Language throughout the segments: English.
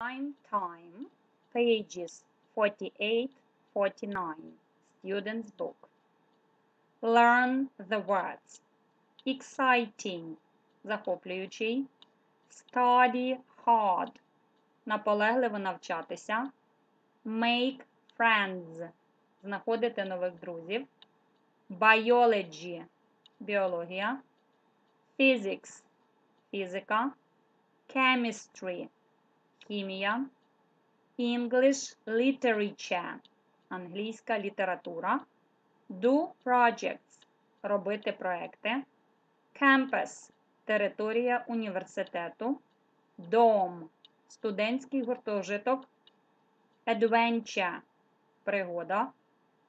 Nine time, pages 48 49. Student's book. Learn the words. Exciting захоплюючий. Study hard наполегливо навчатися. Make friends знаходити нових друзів. Biology біологія. Physics фізика. Chemistry хімія. English literature англійська література. Do projects робити проекти. Campus територія університету. Дом студентський гуртожиток. Adventure пригода.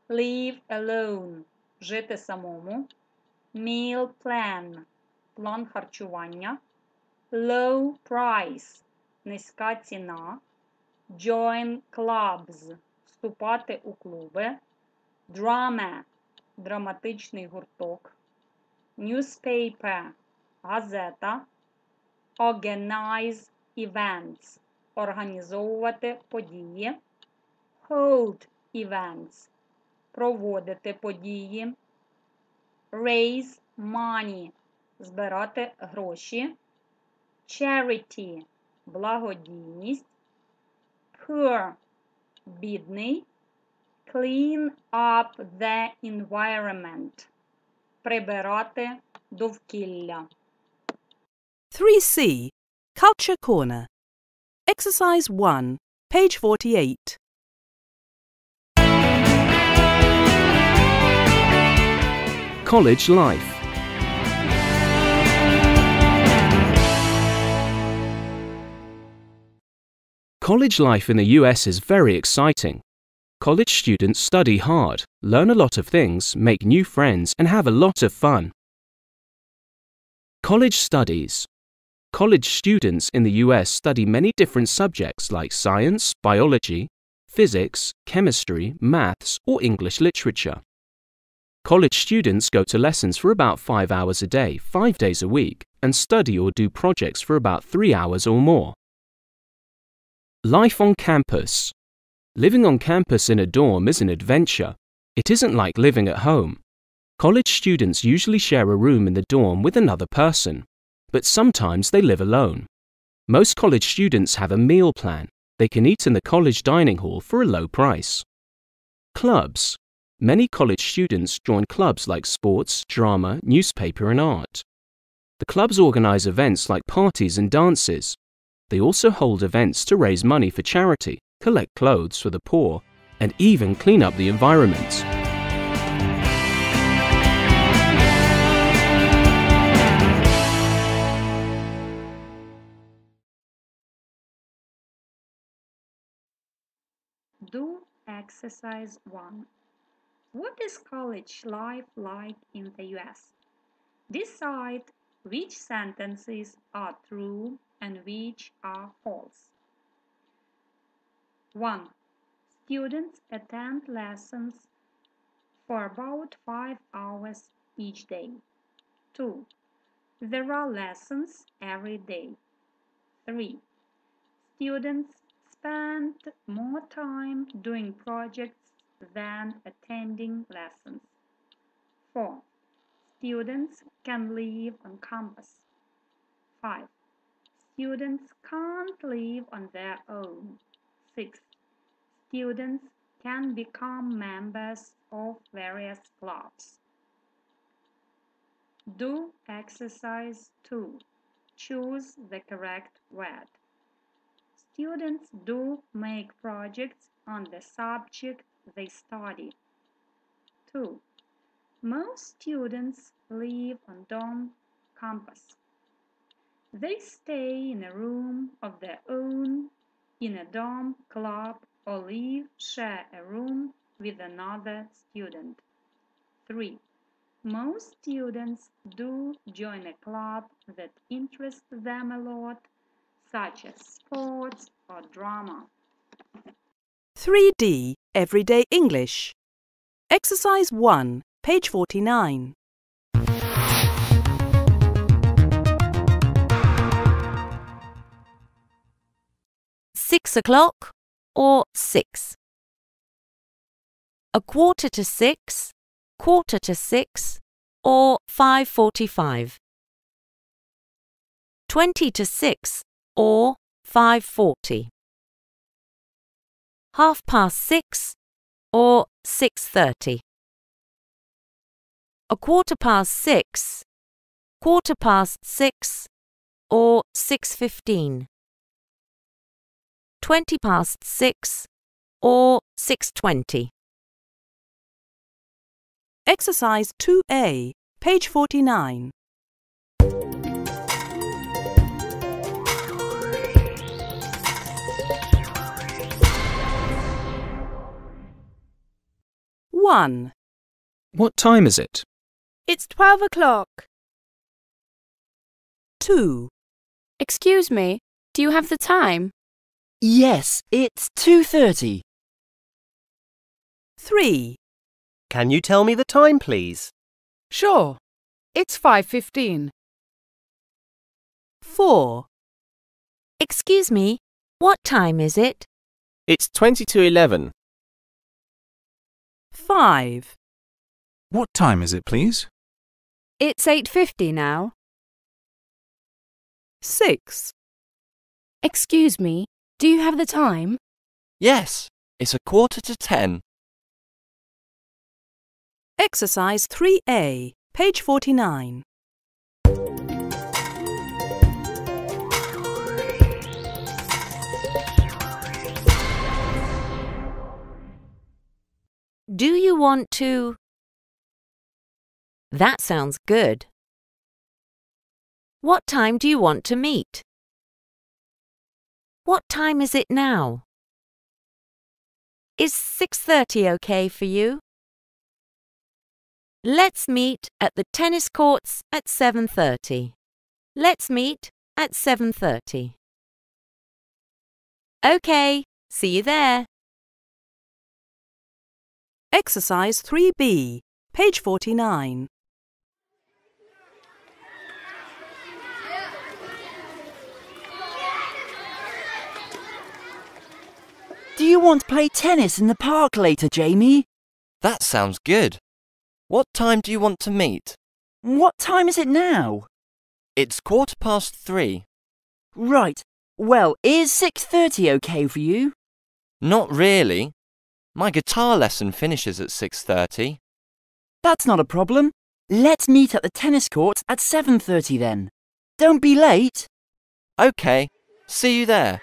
Live alone жити самому. Meal plan план харчування. Low price низька ціна. Join clubs вступати у клуби. Drama драматичний гурток. Newspaper газета. Organize events організовувати події. Hold events проводити події. Raise money збирати гроші. Charity благодійність. Poor бідний. Clean up the environment прибирати довкілля. 3C Culture Corner. Exercise 1, page 48. College life. College life in the US is very exciting. College students study hard, learn a lot of things, make new friends, and have a lot of fun. College studies. College students in the US study many different subjects like science, biology, physics, chemistry, maths, or English literature. College students go to lessons for about five hours a day, five days a week, and study or do projects for about three hours or more. Life on campus. Living on campus in a dorm is an adventure. It isn't like living at home. College students usually share a room in the dorm with another person, but sometimes they live alone. Most college students have a meal plan. They can eat in the college dining hall for a low price. Clubs. Many college students join clubs like sports, drama, newspaper, and art. The clubs organize events like parties and dances. They also hold events to raise money for charity, collect clothes for the poor, and even clean up the environment. Do exercise 1. What is college life like in the US? Decide which sentences are true and which are false. 1. Students attend lessons for about 5 hours each day. 2. There are lessons every day. 3. Students spend more time doing projects than attending lessons. 4. Students can live on campus. 5. Students can't live on their own. 6. Students can become members of various clubs. Do exercise 2. Choose the correct word. Students do make projects on the subject they study. 2. Most students live on dorm campus. They stay in a room of their own, in a dorm, club, or live, share a room with another student. 3. Most students do join a club that interests them a lot, such as sports or drama. 3D Everyday English. Exercise 1, page 49. Six o'clock or six. A quarter to six, quarter to six, or 5.45. 20 to 6 or 5.40. Half past 6 or 6.30. A quarter past 6, quarter past 6 or 6.15. 20 past 6 or 6.20. Exercise 2A, page 49. One, What time is it? It's 12 o'clock. two, Excuse me, do you have the time? Yes, it's 2.30. three, Can you tell me the time, please? Sure. It's 5.15. four, Excuse me, what time is it? It's 20 to 11. five, What time is it, please? It's 8.50 now. six, Excuse me, do you have the time? Yes, it's a quarter to 10. Exercise 3A, page 49. Do you want to? That sounds good. What time do you want to meet? What time is it now? Is 6:30 okay for you? Let's meet at the tennis courts at 7:30. Let's meet at 7:30. Okay, see you there. Exercise 3B, page 49. You want to play tennis in the park later, Jamie? That sounds good. What time do you want to meet? What time is it now? It's quarter past three. Right. Well, is 6.30 okay for you? Not really. My guitar lesson finishes at 6:30. That's not a problem. Let's meet at the tennis court at 7.30 then. Don't be late. Okay, see you there.